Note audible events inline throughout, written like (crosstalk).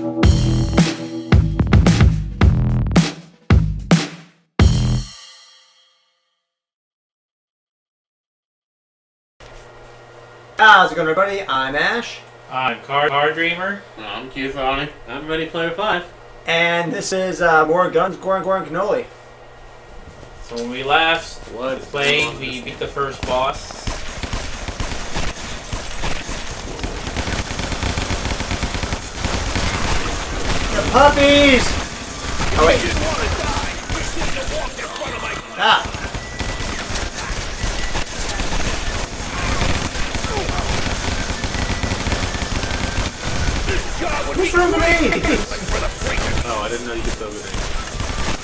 How's it going, everybody? I'm Asch, I'm Card, Card Dreamer. I'm Kiathani. I'm Ready Player 5. and this is uh, more Guns, Gore and, Goran Cannoli. So when we last What is played, we beat the first boss. The puppies! Oh, wait. Ah! Who's from me? Oh, I didn't know you could throw grenades.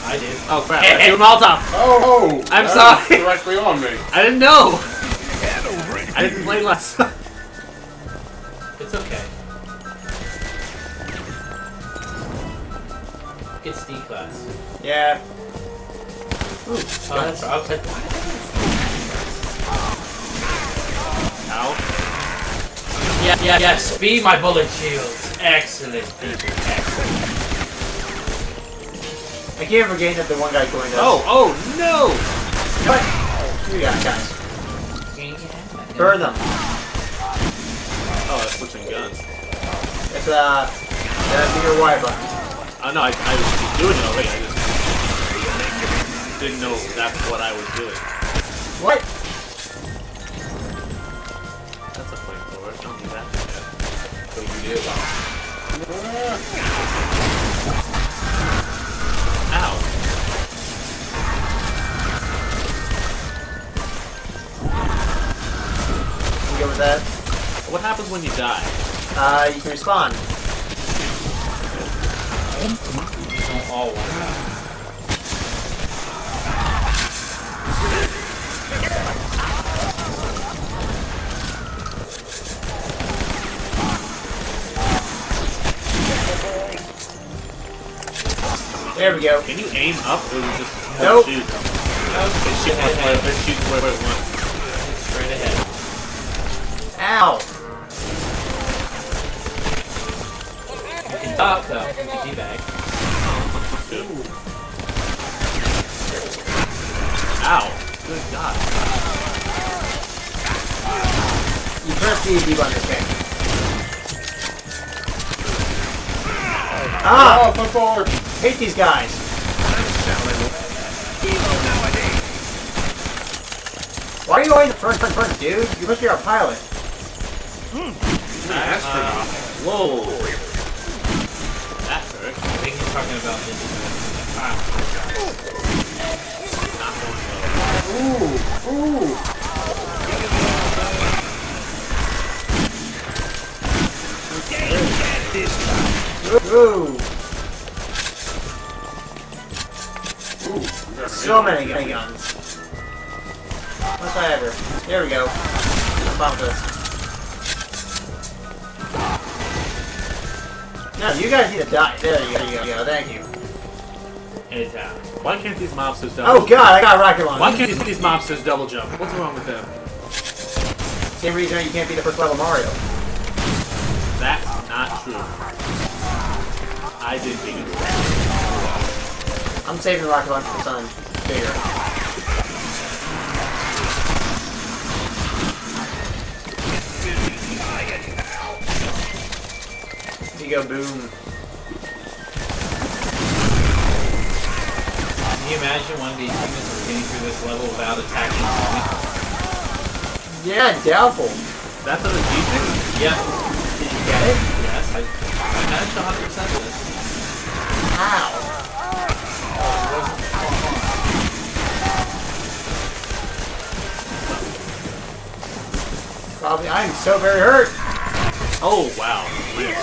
I did. Oh crap! I threw Molotov. Oh, I'm that sorry. Directly on me. I didn't know. I didn't play last. It's okay. It's D class. Yeah. Oh, that's, I was like, Ow. yeah, yeah, yes. Be my bullet shields. Excellent, people. Excellent. I can't forget that the one guy joined us. Oh, oh no! What? Here you got guys. Burn them. Oh, I'm switching guns. It's, uh, that's your Y button. Oh no, I, I was doing it already. I just didn't know that's what I was doing. What? That's a flamethrower. Don't do that. So you do. Ow. You go with that? What happens when you die? Uh, you can respawn. Don't all want that. There we go. Can you aim up or you just Nope. shoot? Nope. It shoots way, it shoots one way at once. Straight ahead. Ow! You can duck, though. You can teabag. Ow. Good God. You press the B button to kick. Ah! Oh, flip forward. Hate these guys. Why are you going first person first, dude? You're supposed be our pilot. Uh, whoa. Ooh, ooh. Ooh, so many guns. What's I ever? There we go. This. No, you guys need to die. There you go. There you Why can't these mobsters double Oh god, I got a rocket launcher. Why can't these, these mobsters double jump? What's wrong with them? Same reason you can't be the first level Mario. That's not true. I did beat it. I'm saving the rocket launcher for something bigger. You go boom. Imagine one of these humans was getting through this level without attacking Tommy? Yeah, doubtful. That's an achievement? Yeah. Did you get it? Yes, I, I managed 100% of this. How? Probably. I'm so very hurt. Oh, wow. Went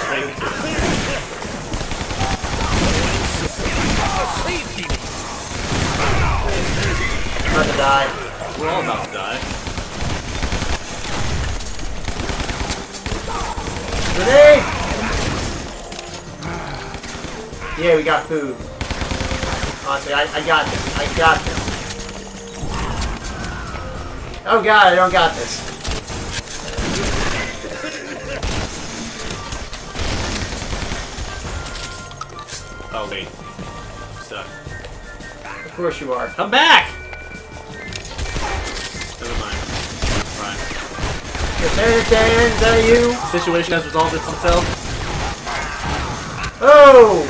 about to die. We're all about to die. Grenade! Yeah, we got food. Honestly, I, I got this. I got this. Oh god, I don't got this. Oh wait. Stuck. Of course you are. Come back! Dan, is you? Situation has resolved itself. Oh!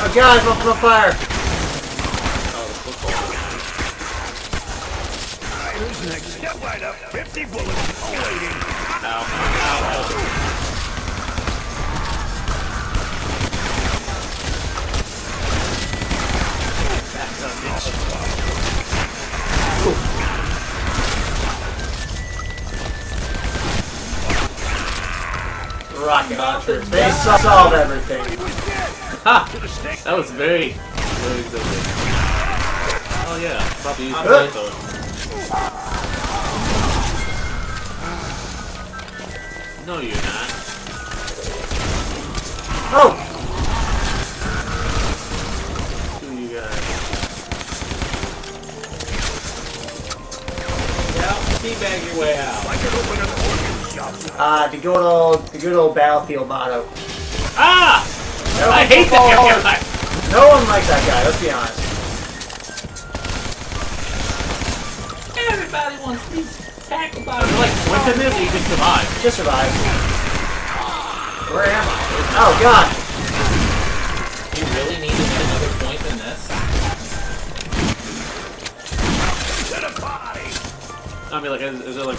Oh god, I'm on fire! Who's next? Step right up. 50 bullets Rocket launchers. They solve everything. Ha! That was very, very exhilarating. Oh yeah, probably use I'm the good. flamethrower. No, you're not. Oh! Screw you guys. Yeah, teabag your way out. I could open an organ shop. Uh, the good old, the good old battlefield motto. Ah! No, I hate that guy! No one likes that guy, let's be honest. Everybody wants to be tackled by Like, what's in this? You can survive. Just survive. Where am I? Oh god! You really need to get another point than this? To the body. I mean, like, is, is there like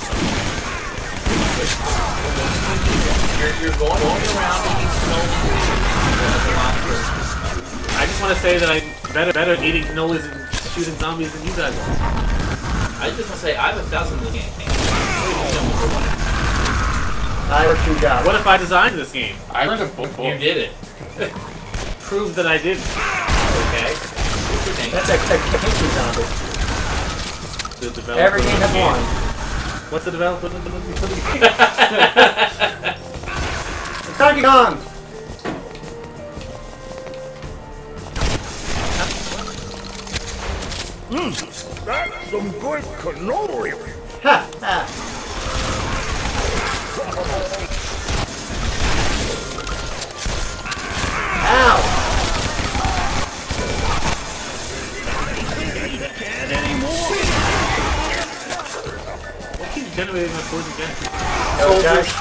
You're, you're going, going around eating cannolis. I just want to say that I'm better better at eating cannolis and shooting zombies than you guys are. I just want to say, I have a thousand in the game. I what you got. What if I designed this game? I read a book. You did it. (laughs) Prove that I did. Okay. What's your name? That's a, a Kinky zombie. The developer Every game has one. What's the developer of (laughs) the Donkey Kong! Mmm, that's some good cannoli. Ha! Ha! Generating my poison gas? Oh gosh.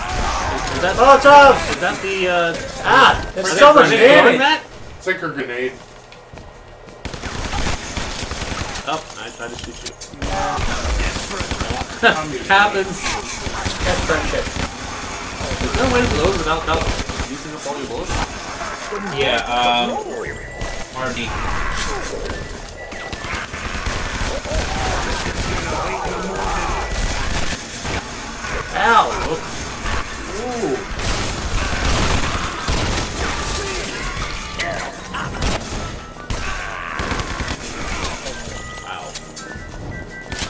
Is that, Molotov! is that the, uh... Ah! There's are so they- much are they throwing damage! that? Sinker grenade. Oh, I tried to shoot you. Communist. (laughs) Happens. That's friendship. Is there a way to load without, without using up all your bullets? Yeah, um, RD. Ow! Wow.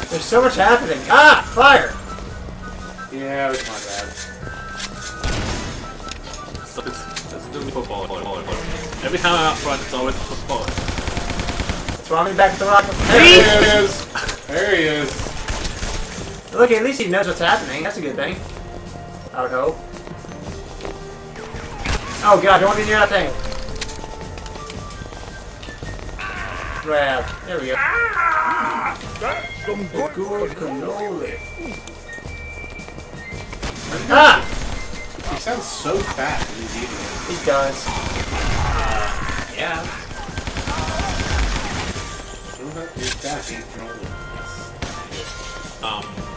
There's so much happening. Ah! Fire! Yeah, that's my bad. So it's, it's doing football. Every time I'm out front, it's always football. That's why I'm back to the rocket. There he is. There he is. Look, at least he knows what's happening. That's a good thing. I would hope. Oh god, don't want to be near that thing. Grab. There we go. That's some good cannoli. Ah! He sounds so fat when he's eating it. He does. Yeah. So fat, he's fat, eating cannoli. Um.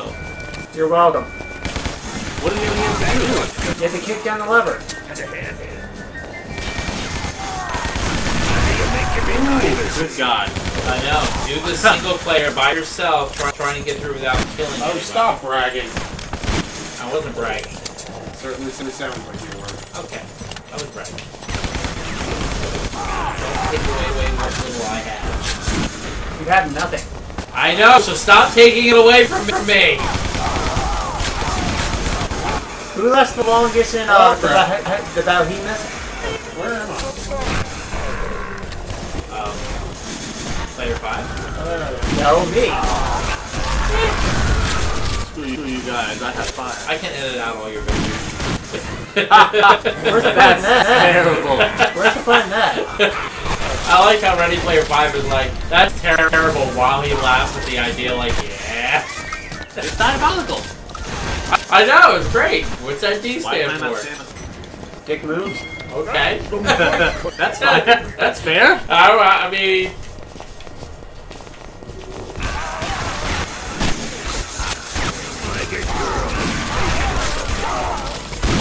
Oh. You're welcome. What did you even have to do? You have to kick down the lever. That's a hand here. Good God. I know. Do the (laughs) single player by yourself, try, trying to get through without killing Oh, anybody. stop bragging. I wasn't bragging. Certainly sounds like you were. Okay. I was bragging. Don't take away way what little I have. You have nothing. I know, so stop taking it away from me. Who lasts the longest in uh, Oh, the. Bah- the Bauhemus? Where am I? Um, player five. No, me. Screw you, you guys. I have five. I can edit out all your videos. (laughs) Where's the fun in (laughs) That's that? terrible. Where's the fun in that? (laughs) I like how Ready Player 5 is like, that's terrible, while he laughs at the idea, like, yeah. It's diabolical. I know, it's great. What's that D Why stand am I for? Dick moves. Okay. (laughs) That's fine. (laughs) That's fair. I, I mean,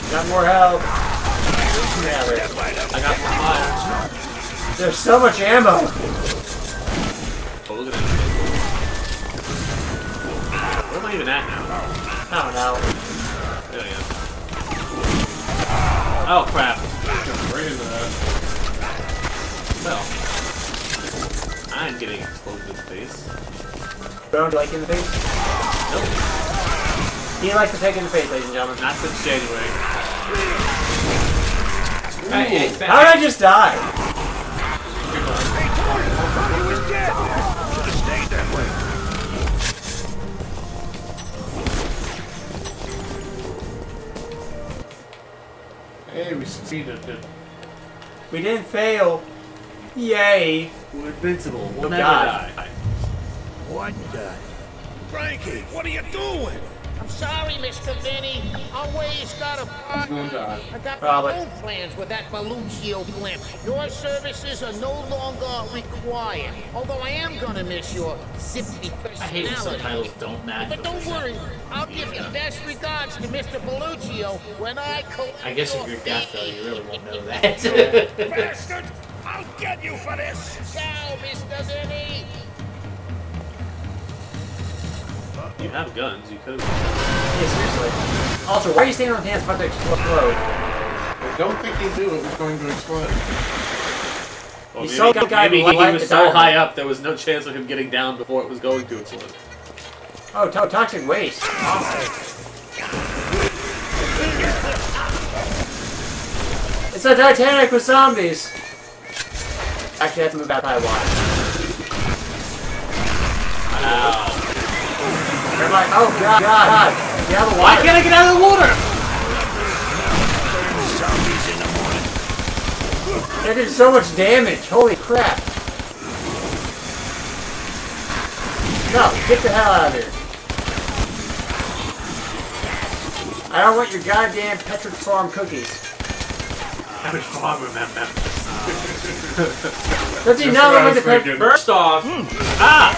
Got more help. I got more fire. There's so much ammo. Oh, look at that. Where am I even at now? I don't know. There I am. Oh crap. Right into that. Well, I'm getting exploded in the face. Don't you like in the face? Nope. He likes to take in the face, ladies and gentlemen. Not since January. hey, hey, How did I just die? Succeeded. We didn't fail. Yay. We're invincible. We'll Oh, never God. die. What the? Frankie, what are you doing? I'm sorry, Mr. Vinnie. Our ways got apart. going. I got Probably. my own plans with that Belluccio blimp. Your services are no longer required. Although I am gonna miss your zippy personality. I hate subtitles don't match. But don't worry, I'll give you best regards to Mr. Belluccio when I call. I guess if you're deaf, though, you really won't know that. (laughs) Bastard! I'll get you for this! Ciao, Mr. Vinnie. You have guns. You could have. Yeah, seriously. Also, why are you standing on his hands about to explode? I don't think he knew it was going to explode. Well, You maybe saw the guy maybe who he was so high up there was no chance of him getting down before it was going to explode. Oh, to toxic waste. Awesome. It's a Titanic with zombies. Actually, I have to move water. Everybody, oh god, god, god. Get out of the Why can't I get out of the water? Zombies in the. That did so much damage. Holy crap. No, get the hell out of here. I don't want your goddamn Petrick Farm cookies. Every farmer members. Does he Just not what I want was the Pet- First off, Ah!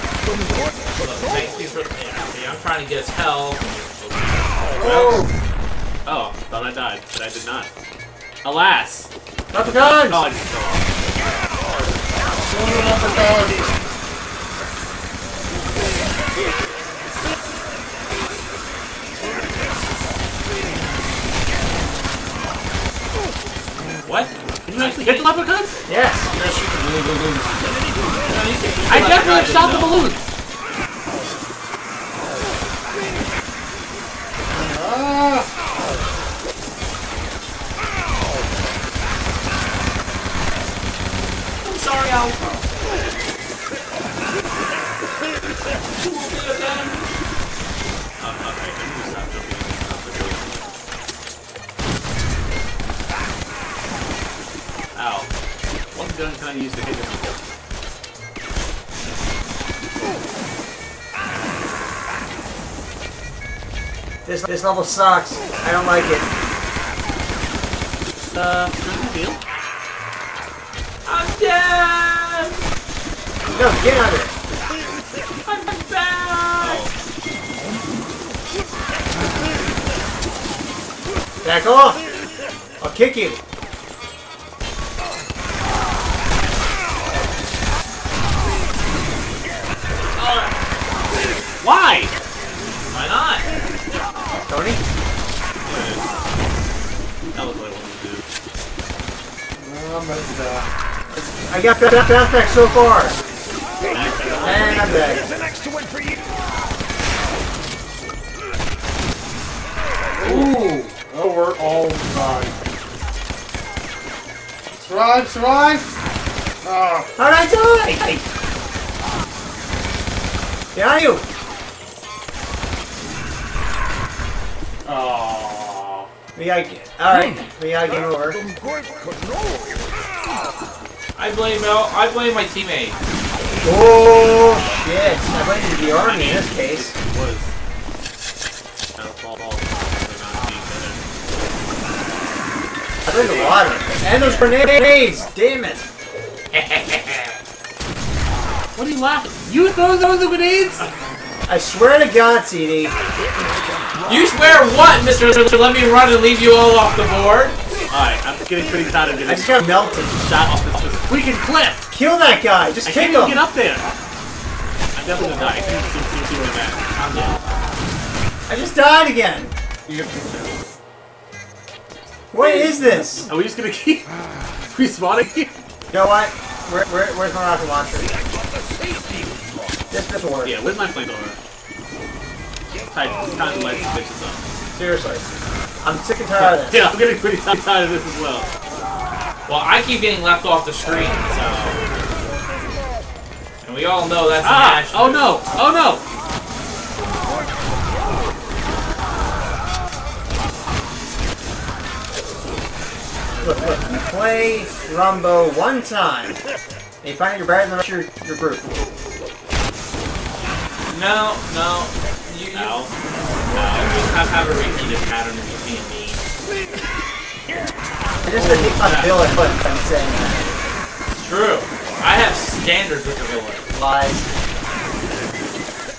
thank you for yeah, see, I'm trying to get his health. Oh, Oh, thought I died, but I did not. Alas! not the guns! Oh, I just fell off. What? Can you actually hit the leprechauns? Yes. I definitely shot the balloons! This level sucks. I don't like it. Uh, deal. I'm dead! No, get out of I'm back! Back off. I'll kick you. I got that bounce back so far. And I'm dead. Here's an extra one for you. Ooh! Oh, we're all dying. Survive, survive! Oh, How'd I die? Get out of you. oh. Ah. We gotta get. Alright, we gotta get over. Some good cannoli. I blame Mel. I blame my teammate. Oh shit! I blame the army in this case. It was. Now, fall, fall. They're not being better. I blame the water. And those grenades! Damn it! (laughs) What are you laughing? You throw those grenades? I swear to God, CD. You swear what, Mister? Let me run and leave you all off the board. Alright, I'm getting pretty tired of this. I getting just got melted. shot off this, this freaking cliff! Kill that guy! Just I kick him! get up there! I'm definitely gonna die. I'm dead. I just died again! What is this? Are we just gonna keep (laughs) respawning here? You know what? Where, where, where's my rocket launcher? This, this will work. Yeah, where's my flamethrower? It's time, it's time to light some bitches up. Seriously. I'm sick and tired of this. (laughs) Yeah, I'm getting pretty tired of this as well. Well, I keep getting left off the screen, so. And we all know that's an Ah! Ash Oh no! Oh no! Look, look, you play Rumbo one time, and you find you're better than the rest of your, your group. No, no. You, you, Ow. you just have, have a repeated pattern of you being mean. I just gonna take my bill at foot I'm saying that. It's true. I have standards with the villain. Lies.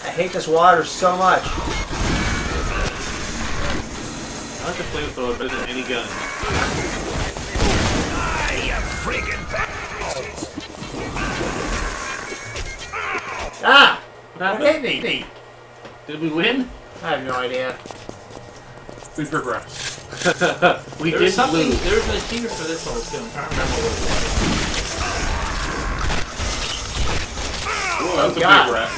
I hate this water so much. I like the flamethrower better than any gun. Ah, you friggin' bastards. Ah! Hit me! Did we win? I have no idea. We progress. (laughs) we There did something. lose. There was an achievement for this whole too. I'm trying to remember what it was. Whoa, that's a God. big rat.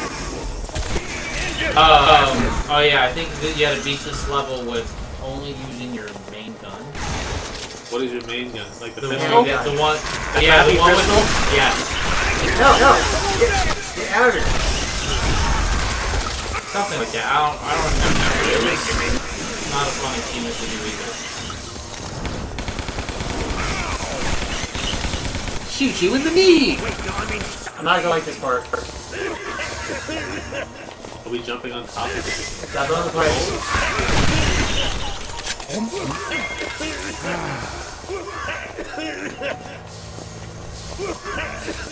Um, oh yeah, I think that you had to beat this level with only using your main gun. What is your main gun? Like the, The pistol? one, gun. the one, The yeah, the one pistol? with, yeah. No, no! Get, get out of here! Something like that. I don't, I don't remember. It was not a fun achievement to do either. Shoot you in the knee! I'm not gonna like this part. Are we jumping on top of it? Stop on the place.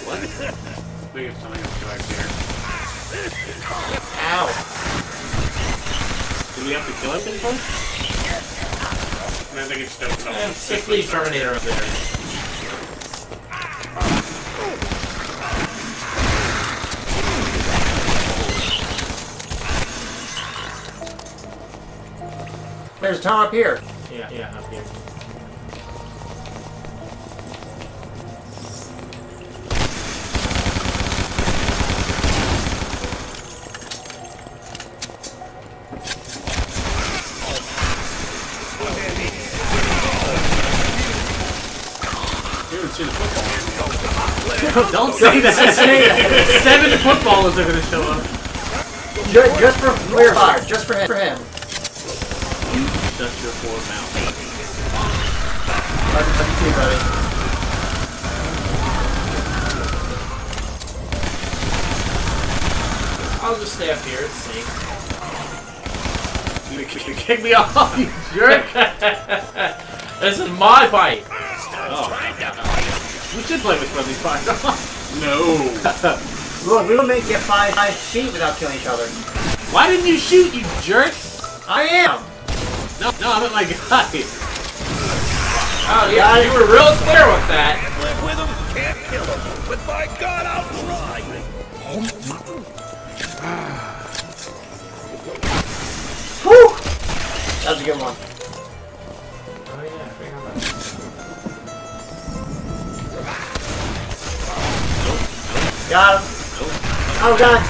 What? I think it's something else back here. Ow! Do we have to kill him first? And I think it's just I have sickly Terminator up there. There's Tom up here. Yeah, yeah, up here. Don't say that! (laughs) Seven footballers are gonna show up. Just, just for clear fire. Just for him. For him. Shut your poor mouth. You, love you too, buddy. I'll just stay up here. It's safe. You (laughs) kick kick me off, you jerk! (laughs) this is my fight. We should play with friendly fire. (laughs) No. (laughs) Look, we will make get five, five feet without killing each other. Why didn't you shoot, you jerk? I am! No, no, I'm at my guy. Oh yeah, you were real clear with that. Can't Live with him, can't kill him. But by God, I'll try. Whew! That was a good one. Oh god!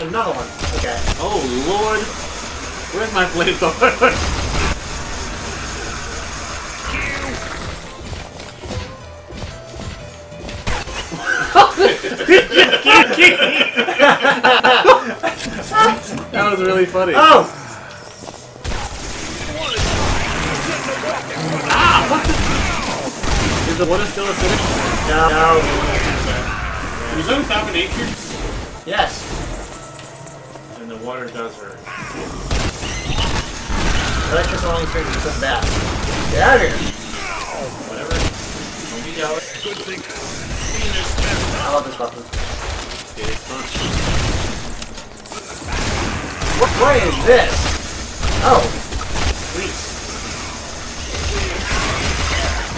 Another one. Okay. Oh lord! Where's my flamethrower? (laughs) (laughs) that was really funny. Oh! Ah! What the? Is the water still acidic? No, no. Was that dominatrix? Yes. And the water does hurt. Electric only fixes some bad. Get out of here. Whatever. Don't be jealous. Good thing. I love this weapon. Yeah, it's fun. What, what is this? Oh. Sweet.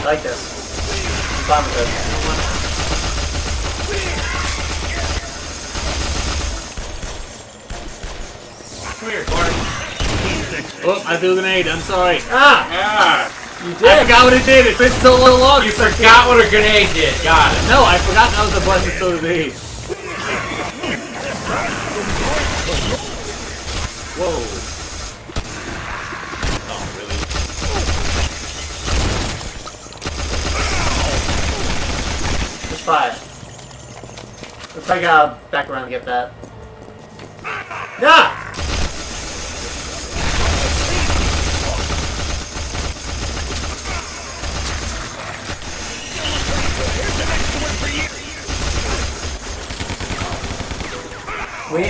I like this. I'm fine with this. Come here, Clark. Oh, I threw a grenade. I'm sorry. Ah! Ah! You I forgot what it did. It fits so little long. You forgot what a grenade did. Got it. No, I forgot that was a button to throw the grenade. Whoa. Oh, really? It's five. We probably gotta back around to get that. Ah!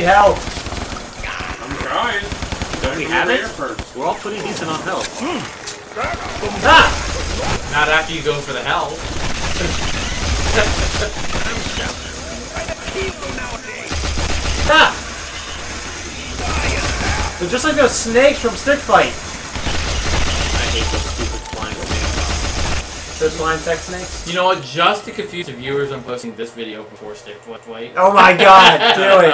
Help. I'm trying. Don't we have it? First. We're all pretty decent on health. Ah! Not after you go for the health. (laughs) Ah! They're just like those snakes from Stick Fight. Those flying sex snakes. You know what? Just to confuse the viewers, I'm posting this video before Stick Fight Wait. Oh my god, (laughs) do it.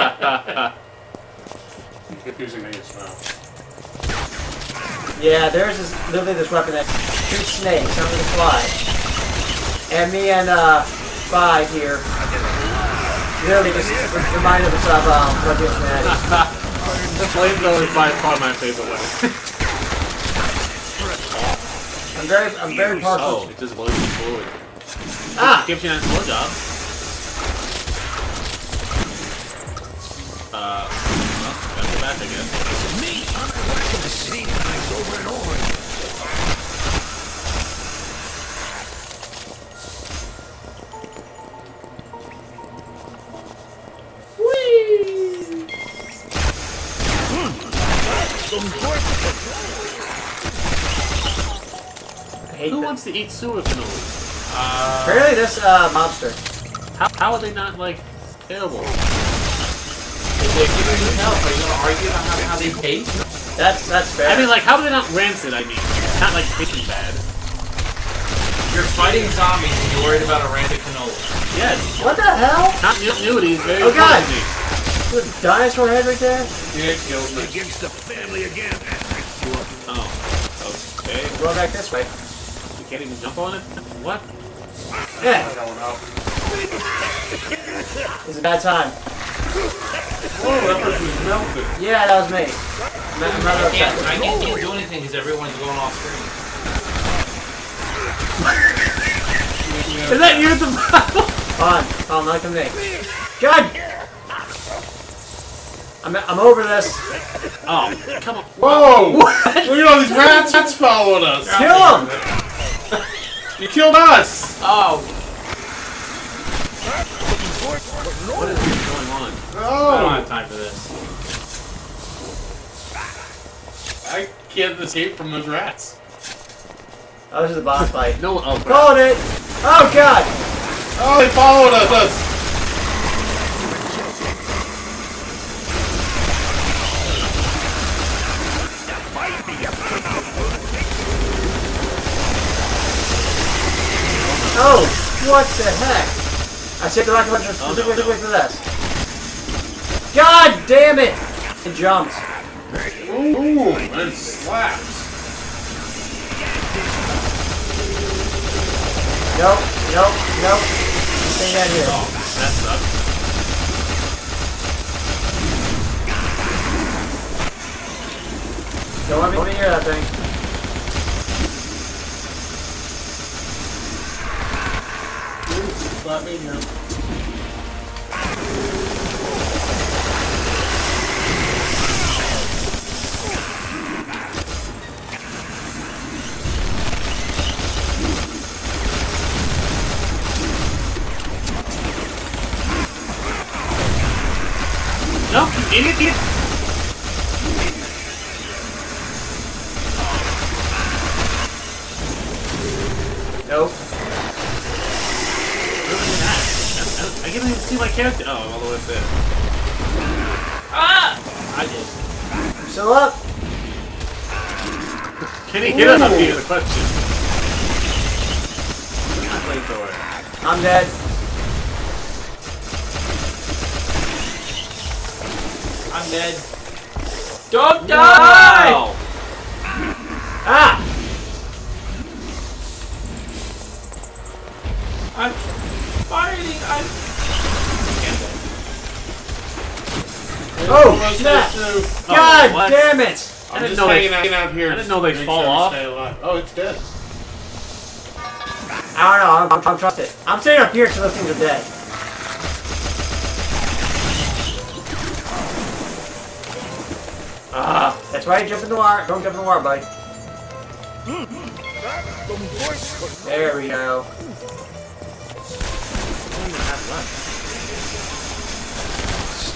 Confusing me as well. Yeah, there's this, literally this weapon that shoots snakes under the fly. And me and uh, Five here literally just re- reminded us of um, what you're at. the flamethrower is (laughs) by far my favorite weapon. (laughs) I'm very, I'm very partial. Oh, it just blows you forward. Ah! Gives you a nice blowjob. Uh, well, gotta go back, I guess. me. I'm whacking the snake eyes over and over. Some work. I hate Who that. wants to eat sewer cannolis? Uh, Apparently this uh, mobster. How, how are they not, like, terrible? if they're giving you help, are you gonna argue about how, how they taste? That's that's fair. I mean, like, how are they not rancid, I mean? Not, like, tasting bad. You're fighting zombies and you're worried about a rancid canola. Yes. what the hell? Continuity is very Oh, God. important to me. There's a dinosaur head right there. Yeah, it killed me. Against the family again. Oh. Okay. Roll back this way. You can't even jump on it? What? Yeah. I Yeah, don't know. it's a bad time. Whoa, that person was melted. Yeah, that was me. I'm, I'm rather I can't. I can't, can't do anything because everyone's going off screen. Is that you at the bottom? Come on, come on, not to me. God! I'm, I'm over this. Oh, come on. Whoa! Look at all these rats that's following us. Kill him! You killed us! Oh, What is going on? I don't Oh! have time for this. I can't escape from those rats. That was is the boss fight. No one. Oh, crap. Called it! Oh god! Oh, they followed us! What the heck? I saved the rocket launcher specifically for this. God damn it! It jumped. Ooh, and slaps. Nope, nope, nope. Stay down here. That sucks. Don't let me hear that thing. let me know. Idiot! See my character. Oh, I'm all the way up there. Ah! I did. Still up. Can he hit us up Ooh. here? The question. Not flamethrower. I'm dead. I'm dead. Don't die! Wow. Ah! I'm fighting. I'm. Oh, Let's snap! go God what? damn it! I I'm didn't just know they- hanging out, out here. I didn't know they Make fall sure off. Oh, it's dead. I don't know. I'm, I'm, I'm trusted. I'm staying up here till those things are dead. Ah, that's right. Jump in the water. Don't jump in the water, buddy. There we go.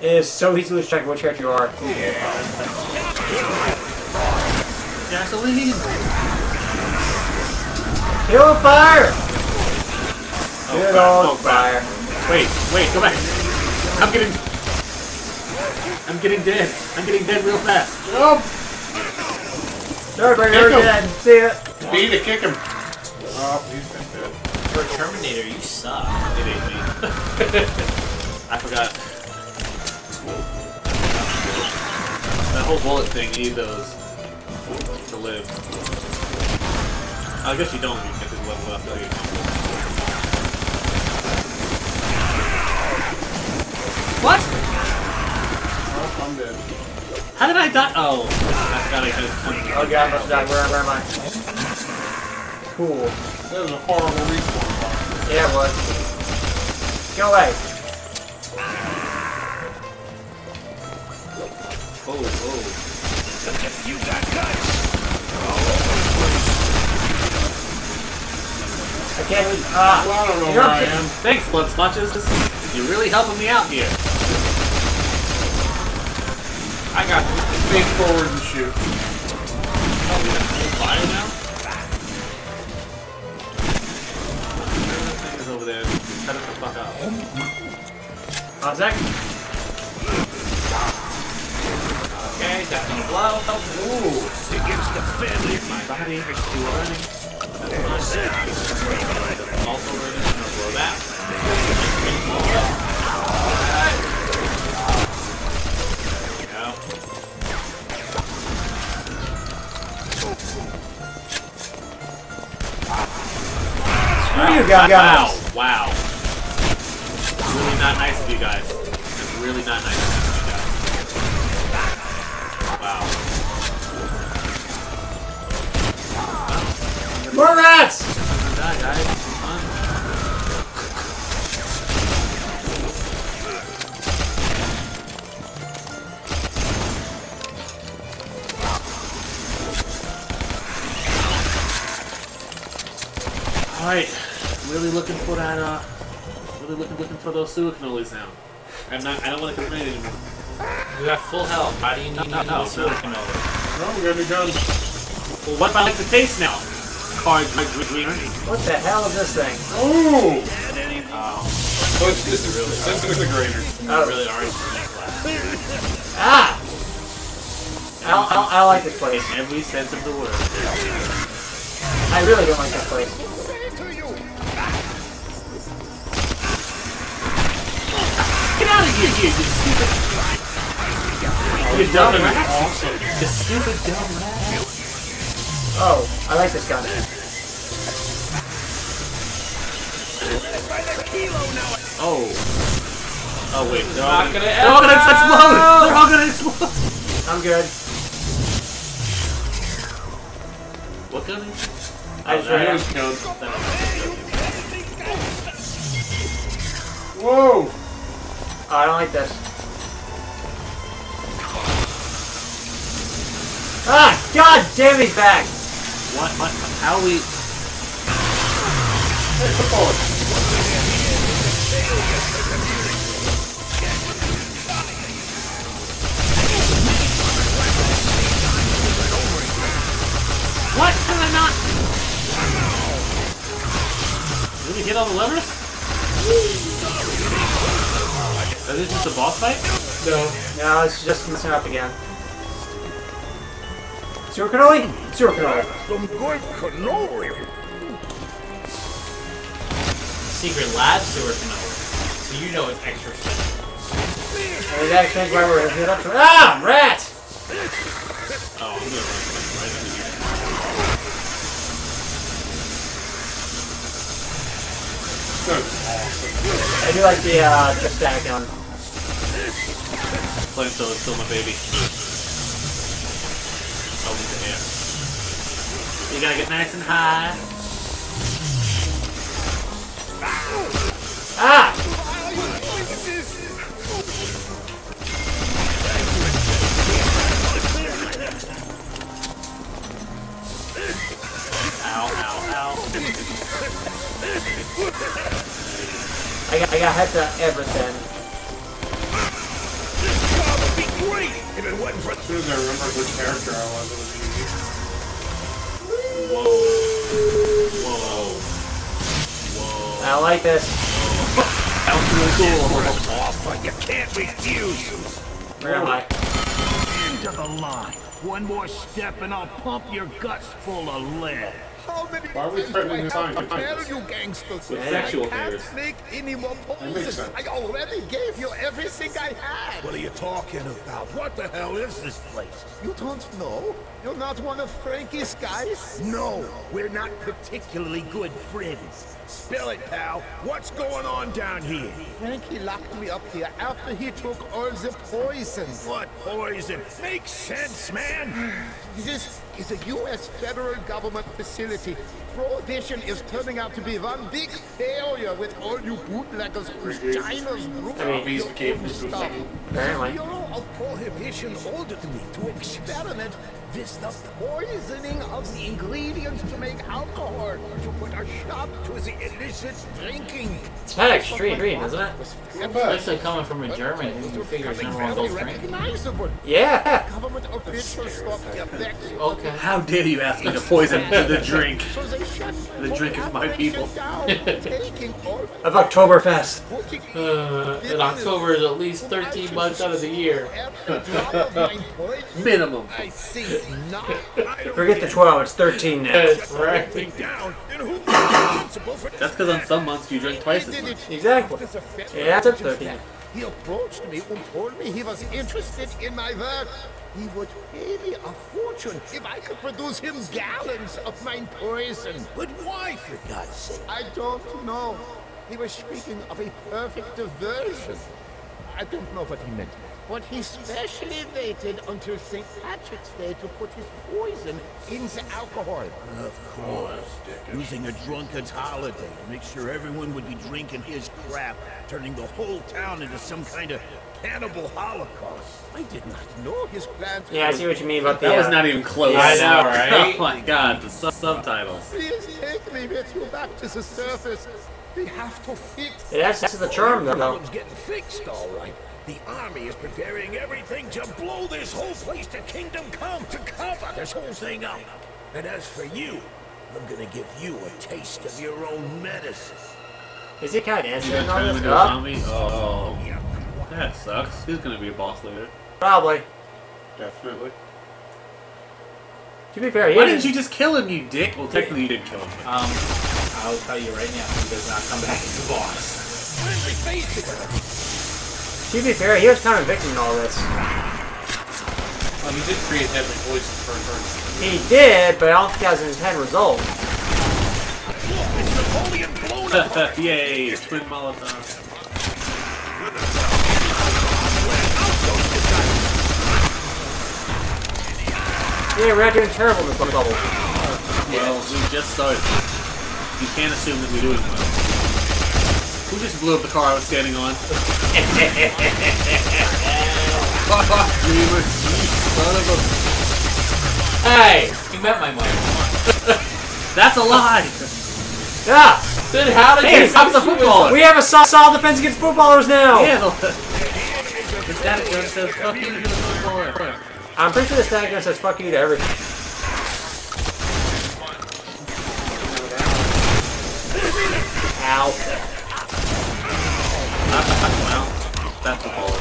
is so easy to lose track of which character you are. Gasoline. Kill fire! Good crap. old Oh, crap. fire. Wait, wait, go back. I'm getting. I'm getting dead. I'm getting dead real fast. Jump! Everybody, Kick you're him. dead. See ya. B to kick him. Oh, he's been dead. For a Terminator, you suck. It ate me. (laughs) I forgot. That whole bullet thing, you need those to live. I guess you don't. You get this level up. Like, What? Oh, I'm dead. how did I die? Oh, I forgot I could. Oh god, I must die. Where, where am I? Cool. That was a horrible respawn. Yeah, it was. Get away. Oh, oh. You got guts. I can't. Ah. Well, I don't know where I am. Thanks, Blood Smutches. You're really helping me out here. I got Face forward and shoot. Oh, we got full fire now? That thing is over there, shut it the fuck up. One Okay, that's gonna blow. Ooh. Against the family. Of my body is still running. Also running. I'm gonna blow that. There we go. Screw you guys. Wow, wow. Really not nice of you guys. That's really not nice More rats! Die, guys. Alright, really looking for that, uh, really looking, looking for those sewer cannolis now. I'm not, I don't want to complain anymore. You got full health. How do you need No, no, no, no. sewer cannoli? Oh, we got new guns. Well, what if I like the taste now? Card, card. What the hell is this thing? Ooh! Oh, Oh, it's this is disintegrator. Oh. Really orange glass. Ah! I, don't- I, don't- I like this place. in every sense of the word. I really don't like this place. Get out of here, you, you stupid. You dumb rat. Awesome. You stupid dumb rat. Oh, I like this gun. Oh. Oh wait, they're all gonna, gonna they're all gonna explode! They're all gonna explode! I'm good. What gun is it? I just Oh, ran that out. is- Code. that Whoa! Oh, I don't like this. Ah! God damn, he's back! Is- What, what, how we... Hey, football. What? How did I not? Did we hit all the levers? Is this just a boss fight? No. No, it's just messing up again. Sewer cannoli? Sewer cannoli. Some good cannoli. Secret lab sewer canola. So you know it's extra special. And that explains why we're hit up. Ah! Rat! Oh, I'm gonna run right into you. Awesome. I do like the, uh, the static gun. Flamestone is still my baby. Oh, in the air. You gotta get nice and high. Ah! Ow, ow, ow. I got, I got hit to everything. Job would be great if it wasn't for As soon as I remembered which character I was, it was. Whoa. Whoa. Whoa. I like this. That was cool. off, you can't refuse. Where am I? Into the line. One more step and I'll pump your guts full of lead. How many Why are we times do I threatening have time? to tell you gangsters? With Yeah. sexual I can't favors. make any more makes poison. sense. I already gave you everything I had. What are you talking about? What the hell is this place? You don't know? You're not one of Frankie's guys? No, we're not particularly good friends. Spill it, pal. What's going on down here? Frankie locked me up here after he took all the poison. What poison? Makes sense, man. (sighs) This is a U.S. federal government facility. Prohibition is turning out to be one big failure with all you bootleggers whose China's brutal I mean, your stuff. The Bureau of Prohibition ordered me to experiment with the poisoning of the ingredients to make alcohol to put a stop to the illicit drinking. It's kind of extreme, green, isn't it? Especially coming from a German who figures Becoming number one goes drinking. Yeah! Government officials thought the effects Okay. How dare you ask me to poison the drink? So they shut The drink is my people. (laughs) taking all Of Oktoberfest. putting Uh, and October is at least 13 months out of the year. every drop of my (laughs) poison. Minimum. I see not. Forget the 12, it's 13 now. That's right. Thing down. Then who's responsible for this? That's because on some months you drink twice as much. Exactly. Yeah, that's at 13. He approached me and told me he was interested in my work. He would pay me a fortune if I could produce him gallons of my poison. But why, for God's sake? I don't know. He was speaking of a perfect diversion. I don't know what he meant. But he specially waited until St. Patrick's Day to put his poison in the alcohol. Of course. Using a drunkard's holiday to make sure everyone would be drinking his crap, turning the whole town into some kind of cannibal holocaust. I did not know his plans. Yeah, I see what you mean about the. That was uh, not even close. I know, (laughs) right? Oh my god, the sub- subtitles. Please take me with you back to the surface. We have to fix. Yeah, that's, that's the charm, though. Problem's getting fixed, all right. The army is preparing everything to blow this whole place to Kingdom Come, to cover this whole thing up. And as for you, I'm gonna give you a taste of your own medicine. Is he kind of You dancing gonna all turn him this into a stuff? zombie? Oh, that sucks. He's gonna be a boss later. Probably. Definitely. To be fair, he Why didn't didn't you just kill him, you dick? Well, technically you did kill him. Um, I'll tell you right now, he does not come back as a boss. To be fair, he was kind of victim in all this. Um, he did create deadly poison for a turn. He did, but I don't think that was in his end result. (laughs) Yay, twin Molotov. Yeah, we're not doing terrible in this bubble. Well, we just started. You can't assume that we're doing well. Who just blew up the car I was standing on? Dreamer, son of a... Hey, you met my mother. (laughs) That's a lie! Yeah! Then how did Hey, you stop the (laughs) footballer! We have a sol- solid defense against footballers now! Yeah, the... The static gun says, fuck you to the footballer. I'm pretty sure the static gun says fuck you to everything. Ow. Wow. That's a baller.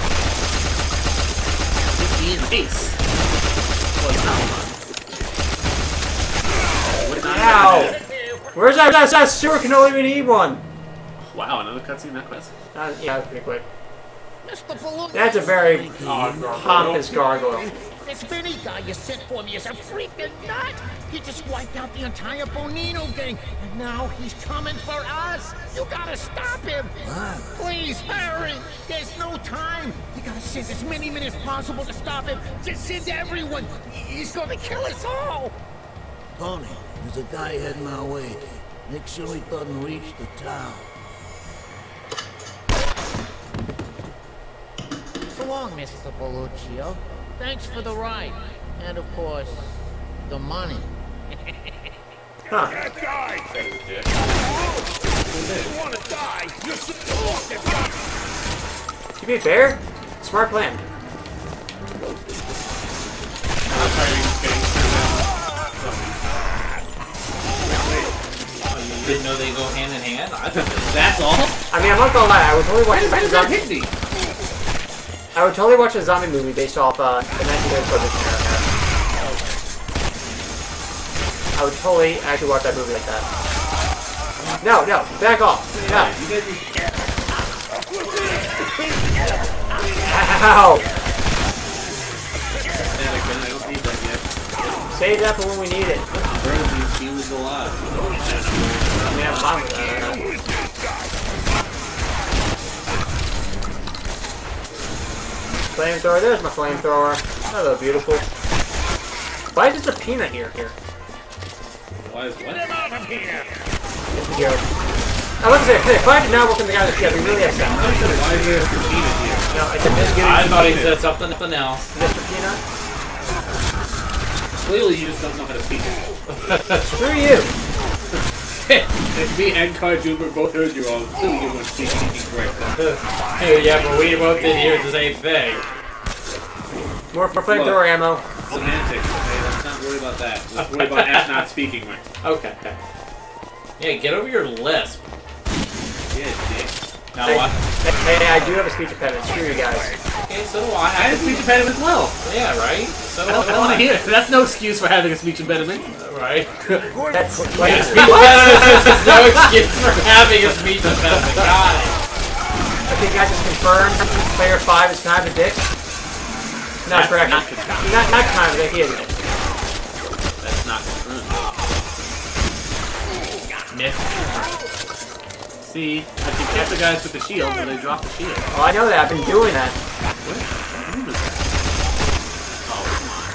Fifteen ace. What's that one? Would not Ow. Where's that, that, that sewer cannoli we need one? Wow, another cutscene that quest. Uh, yeah, pretty quick. Mr. Balloon. That's a very pompous gargoyle. This Vinnie guy you sent for me is a freaking nut! He just wiped out the entire Bonino gang, and now he's coming for us! You gotta stop him! Please, hurry! There's no time! You gotta send as many men as possible to stop him! Just send everyone! He's gonna kill us all! Tony, there's a guy heading our way. Make sure he doesn't reach the town. So long, Mr. Belluccio. Thanks for the ride. And of course, the money. Huh. To be fair, smart plan. I'm sorry, you're just getting Didn't know they go hand in hand. I thought That's all? I mean, I'm not gonna lie, I would totally watch a zombie. I would totally watch a zombie movie based off uh, the 1934 I would totally actually watch that movie like that. No, no, back off. No. Ow! I don't need that yet. Save that for when we need it. Burn these humans alive. I mean, I'm fine with that. Flamethrower, there's my flamethrower. Hello, beautiful. Why is just a peanut here? Here. Why is what? Here. I was gonna say, if I did not work in the guy that's we really upset. Why is there a peanut here? No, it's a Mr. I thought he said something something else. Mr. Peanut. Clearly, you just don't know how to speak it. Screw you. (laughs) if me and Car Junior both heard you all, clearly you weren't speaking correctly. (laughs) Hey, yeah, but we both didn't hear the same thing. More for flamethrower ammo. About that. Let's worry about Asch not speaking right. Okay. Yeah, get over your lisp. Yeah, dick. Now Hey, what? hey, I do have a speech impediment. Screw you guys. Okay, so do I. I have a speech impediment as well. Yeah, right? So I don't, don't want to hear it. That's no excuse for having a speech impediment. Uh, right? That's like Yeah, speech impediment is no (laughs) excuse for having a speech impediment. Got it. I think I just confirmed player five is kind of a dick. Not That's correct. not Not, not, kind of a dick, he is Myth. See, I can catch the guys with the shield, but they drop the shield. Oh, I know that. I've been doing that. What? What room is that? Oh, come on.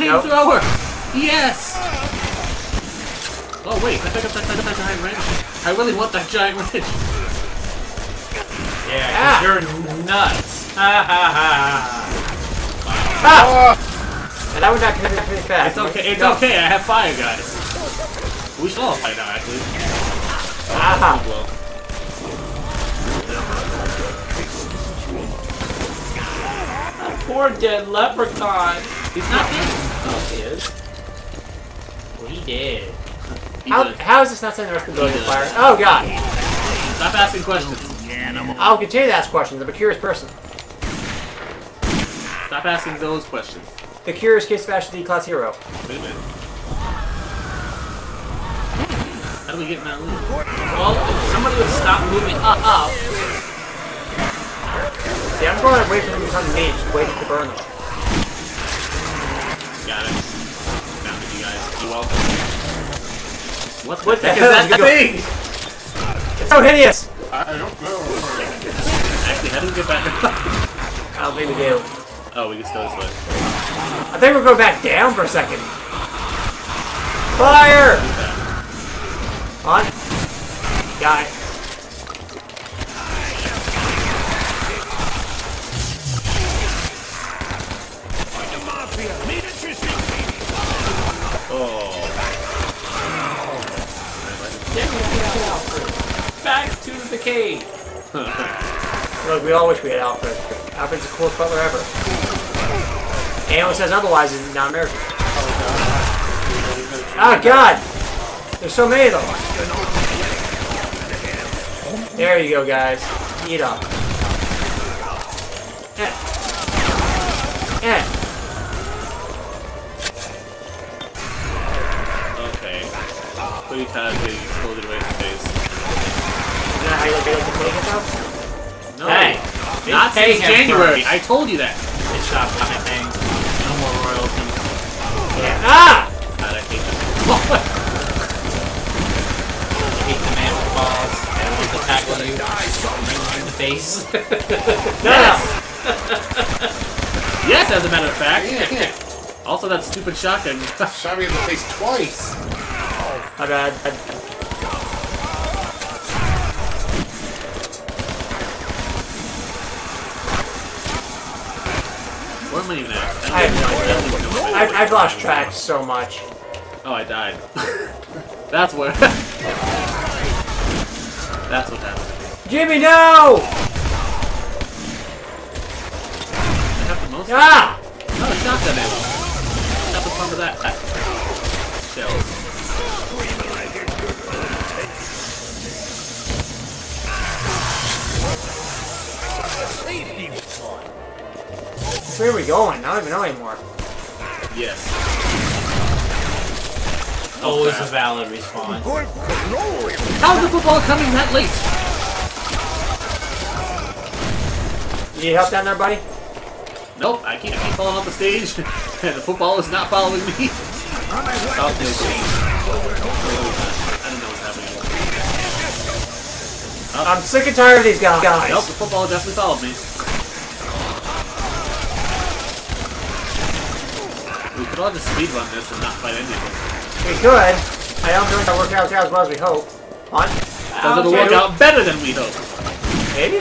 Nope. Flamethrower! Yes! Oh, wait, I pick up that, that, that giant wrench. I really want that giant wrench. Yeah, Ah. you're nuts. Ha ha ha. Ah! And that went back pretty, pretty fast. It's okay, it's No. okay, I have fire, guys. We should all fight now, actually. Ah! Well, Poor dead leprechaun. he's not dead. Oh, he is. Well, he did. He How, how is this not setting the rest of the building He on does. fire? Oh god. Stop asking questions. I'll continue to ask questions. I'm a curious person. Stop asking those questions. The curious case of Asch D class hero. Wait a minute. How do we get in that loop? Well, if somebody would stop moving up, up See, I'm going to wait for them to come to me, just waiting to burn them. Got it. Found it, you guys. You're welcome. What the, What the heck hell is is that thing? It's so hideous! I don't know. Actually, how do we get back? I don't think we do. Oh, we just go this way. I think we're going back down for a second. Fire! On. Got it. The Mafia, meet interesting Oh. Back to the cave. (laughs) Look, we all wish we had Alfred. Alfred's the coolest butler ever. Anyone says otherwise is not American. Oh God! There's so many of them. There you go, guys. Eat up. Eh. Eh. Okay. Pretty tired of being exploded right in the face. You know how you look at the take it though? No. Hey, Not since January. first. I told you that. They stopped anything. Ah! God, I hate them. Hate the man with balls. (laughs) And want to tackle you. In the face. No, no. yes, as a matter of fact. Yeah. (laughs) Also, that stupid shotgun. (laughs) Shot me in the face twice. My bad. Where am I even at? I have no I don't even know where I'm at. I've, I've lost track so much. Oh, I died. (laughs) That's where. (laughs) That's what happened. Jimmy, no! I have the most. Ah! Oh, shotgun ammo. Have the fun with that. Ah. Shells. safety fun. Where are we going? I don't even know anymore. Yes. Oh, oh, Always a valid response. How's the football coming that late? You need help down there, buddy? Nope, I keep, I keep falling off the stage, and (laughs) the football is not following me. Oh, no. I don't know what's happening. I'm sick and tired of these guys. Nope, the football definitely followed me. Could all just speedrun this and not fight anything. We could. I don't think it'll work out as well as we hope. On. Because it'll work out better than we hope. Maybe?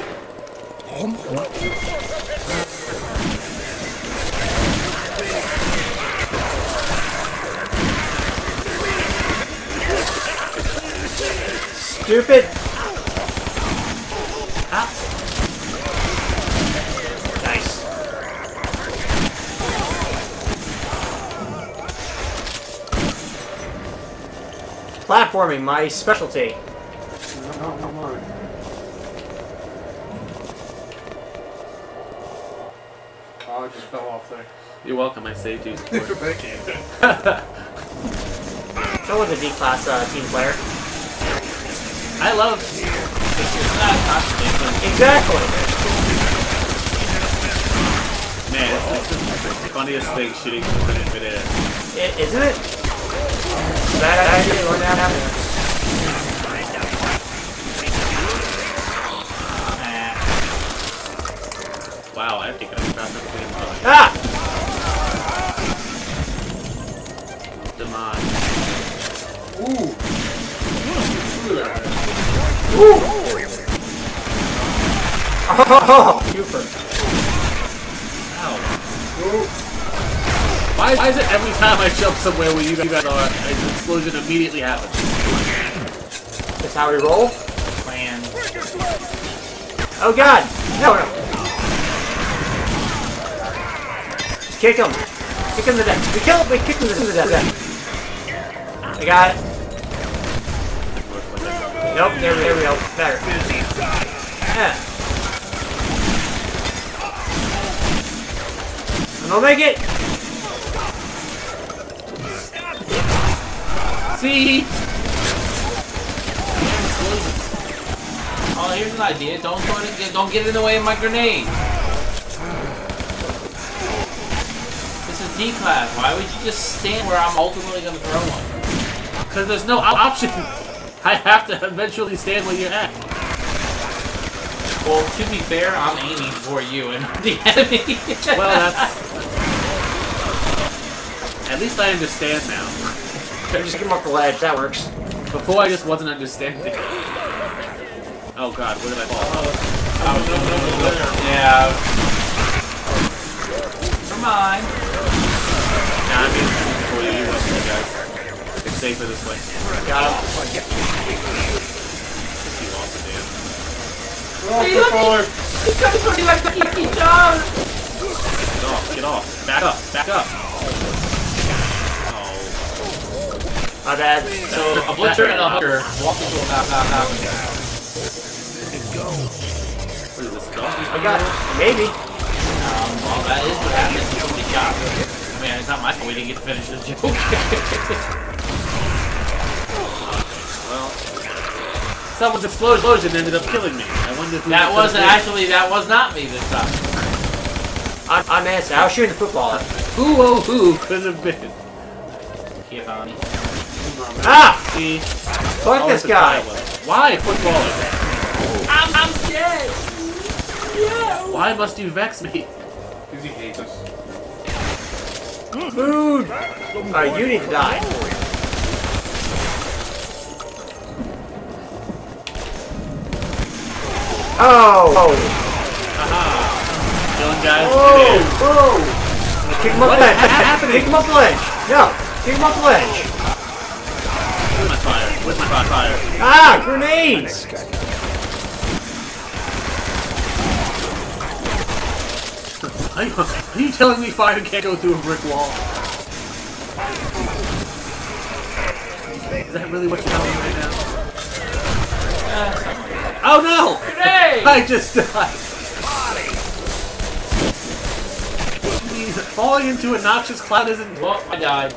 Stupid. Platforming, my specialty. Oh, I just fell off there. You're welcome, I saved you. (laughs) Thank you. Someone's a D-class uh, team player. I love. It's not a. Exactly. Man, it's, it's the funniest thing shooting from in midair. I- isn't it? Bad idea. What happened? Nah. Wow, I think I found everything in my Ah! demise. Ooh. Ooh! Oh, Buford. Ow. Why, why is it every time I jump somewhere where you guys are, explosion immediately happens? That's how we roll. Plan. Oh God! No, no. Kick him. Kick him to death. We kill him. We kick him to death. I got it. Nope. There, there we go. Better. Yeah. Gonna make it. See? Oh, here's an idea. Don't in, don't get in the way of my grenade. This is D class. Why would you just stand where I'm ultimately gonna throw one? Because there's no option. (laughs) I have to eventually stand where you're at. Well, to be fair, I'm aiming for you and not the enemy. Well, that's. (laughs) At least I understand now. Just get him off the ledge. That works. Before I just wasn't understanding. Oh god, where did I fall? Oh, no, no, no, no. Yeah. Come on. Nah, I'm getting before you. You win, guys. It's safer this way. Got him. You lost the damn. Hey, look, He's coming for you like the Kiki John. Get off, get off. Back up, back up. My bad. So a butcher and a hooker walk into a knock knock knock. What is this? I got. Maybe. Um, well, that is what happens when somebody shot. I mean, it's not my fault we didn't get to finish the joke. (laughs) Well. Someone's explosion ended up killing me. I wonder who that wasn't actually, that was not me this time. I'm, I'm answering. I was shooting the football. Who oh who could have been? Kiathani. Ah! See? Fuck Always this guy. Why footballer? I'm, I'm dead! Why must you vex me? Because he hates us. Food! Alright, you need to die. Oh! Oh! Killing guys. Oh! today. Oh! Kick him off What the ledge. Kick him off the ledge. No! Kick him off the ledge. With my fire. Fire. Ah! Grenades! Are you, telling me fire can't go through a brick wall? Is that really what you're telling me right now? Oh no! Grenade! I just died. Falling into a noxious cloud isn't. Well, I died.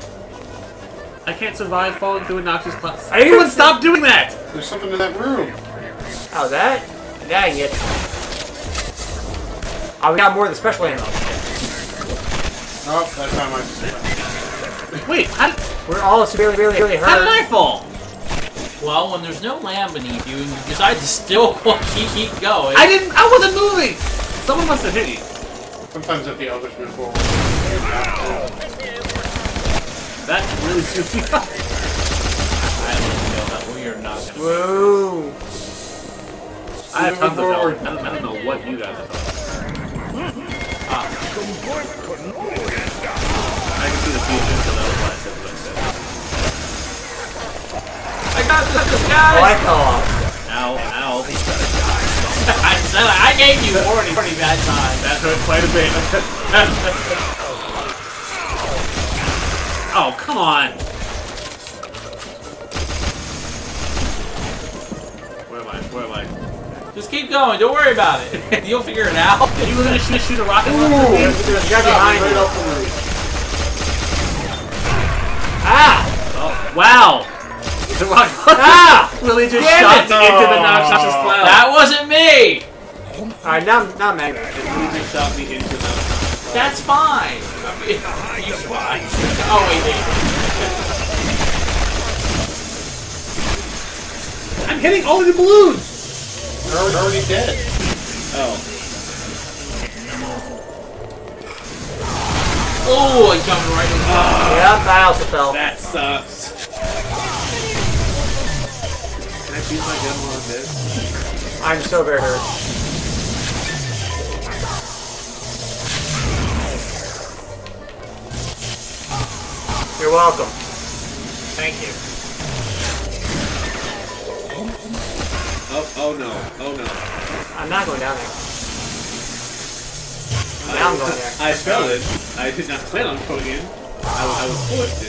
I can't survive falling through a noxious cloud. Are you- Everyone, stop doing that! There's something in that room. Oh, that? Dang it. Oh, we got more of the special ammo. Oh, that time I just. Wait, how did, We're all severely, really, really how did I fall? Well, when there's no land beneath you and you decide to still (laughs) keep, keep going. I didn't. I wasn't moving. Someone must have hit you. Sometimes if the others move forward, you have That's really stupid. I let you know that we are not gonna. Whoa! I have tons of Moving help. forward. I don't, I don't know what you guys are talking Ah. I can see the future, so that was why I said what I said. I got this, this Oh, guy! I fell off. Ow, ow. I said I gave you 40 pretty bad time. That hurt quite a bit. (laughs) oh, come on. Where am I? Where am I? Just keep going, don't worry about it. (laughs) You'll figure it out. (laughs) You were gonna shoot, shoot a rocket Ooh, launcher? there's, there's a guy behind right you. off the roof. Ah! Oh, wow. The rocket Ah! really just Damn shot it. me into the noxious cloud. That wasn't me! Alright, now, now I'm angry. It really just shot me into the That's fine. I mean, you fine. Oh, wait, wait. I'm hitting all of the balloons! They're already dead. Oh. Oh, I jumped right in. Yep, I also fell. That sucks. Can I choose my gun while I'm dead? I'm so very hurt. You're welcome. Thank you. Oh, oh no. Oh no. I'm not going down there. Now I'm going there. (laughs) I fell in. I did not plan on going in. I, I was forced to.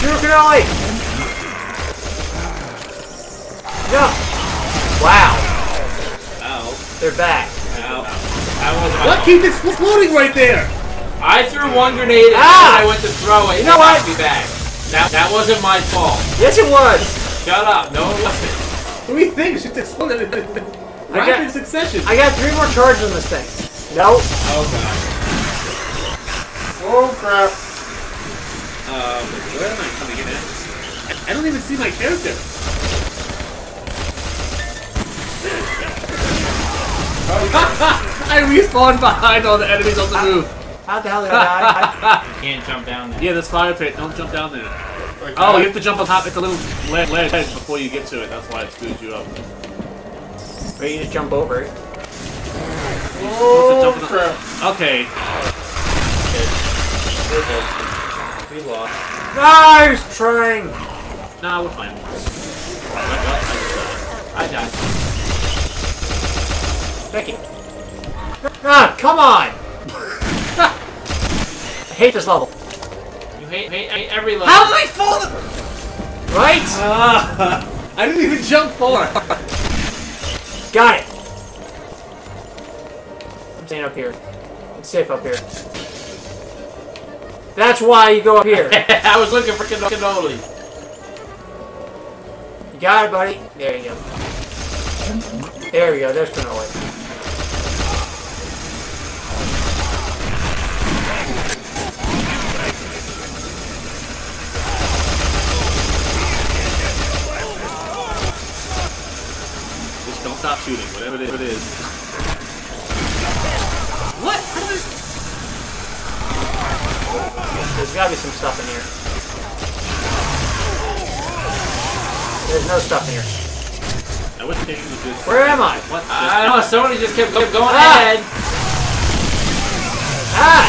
Shoot Cannoli! No! Wow, Ow. they're back. Ow. That wasn't What fault. keeps exploding right there? I threw one grenade and Ah! then I went to throw it. You know and what? knocked me back. That, that wasn't my fault. Yes, it was! Shut up. No, it wasn't. Three things just exploded in I rapid got- succession. I got three more charges on this thing. Nope. oh god. Oh crap. Um, where am I coming in at? I don't even see my character. (laughs) I respawned behind all the enemies on the roof. How the hell did I die? (laughs) You can't jump down there. Yeah, this fire pit. Don't jump down there. Like Oh, you have to jump on top. It's a little ledge, ledge before you get to it. That's why it screws you up. or you just jump over it. Oh, crap. Okay. We lost. Ah, I was trying. Nah, we're fine. I died. Becky. Ah, come on! (laughs) I hate this level. You hate, hate, hate every level. How did I fall? Right? Ah, (laughs) I didn't even jump far. Got it. I'm staying up here. It's safe up here. That's why you go up here. (laughs) I was looking for cano- cannoli. You got it, buddy. There you go. There we go. There's cannoli. Stop shooting, whatever it is. Whatever it is. What? I... There's gotta be some stuff in here. There's no stuff in here. I was taking the good. Where am I? What? I don't know, somebody just kept, kept going Ah! ahead. Ah!